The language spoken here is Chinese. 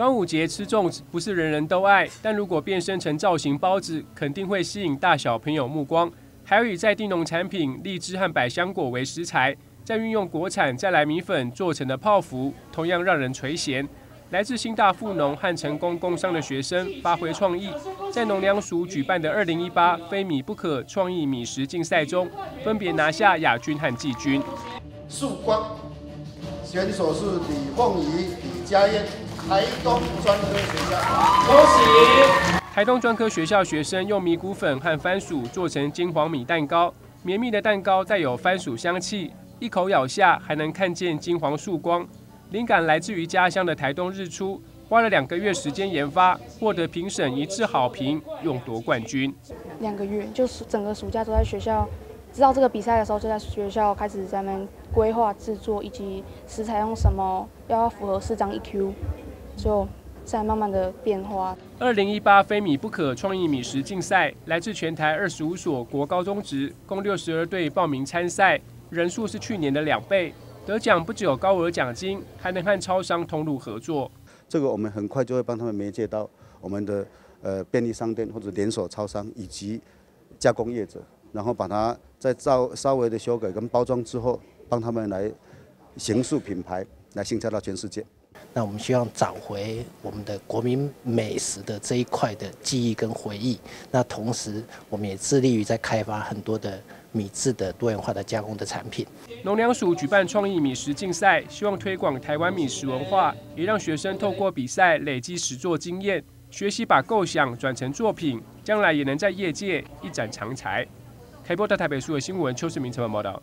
端午节吃粽子不是人人都爱，但如果变身成造型包子，肯定会吸引大小朋友目光。还有以在地农产品荔枝和百香果为食材，再运用国产再来米粉做成的泡芙，同样让人垂涎。来自新大富农和成功工商的学生发挥创意，在农粮署举办的二零一八非米不可创意米食竞赛中，分别拿下亚军和季军。曙光选手是李凤仪、李佳燕。台东专科学校，恭喜！台东专科学校学生用米谷粉和番薯做成金黄米蛋糕，绵密的蛋糕带有番薯香气，一口咬下还能看见金黄曙光。灵感来自于家乡的台东日出，花了两个月时间研发，获得评审一致好评，勇夺冠军。两个月，就是整个暑假都在学校。知道这个比赛的时候，就在学校开始咱们规划制作，以及食材用什么，要符合四张 EQ。就在慢慢的变化。二零一八非米不可创意米食竞赛，来自全台二十五所国高中职，共六十二队报名参赛，人数是去年的两倍。得奖不只有高额奖金，还能和超商通路合作。这个我们很快就会帮他们媒介到我们的呃便利商店或者连锁超商以及加工业者，然后把它再稍稍微的修改跟包装之后，帮他们来形塑品牌，来行销到全世界。那我们希望找回我们的国民美食的这一块的记忆跟回忆。那同时，我们也致力于在开发很多的米制的多元化的加工的产品。农粮署举办创意米食竞赛，希望推广台湾米食文化，也让学生透过比赛累积实作经验，学习把构想转成作品，将来也能在业界一展长才。开播到台北市的新闻，邱世明采访报道。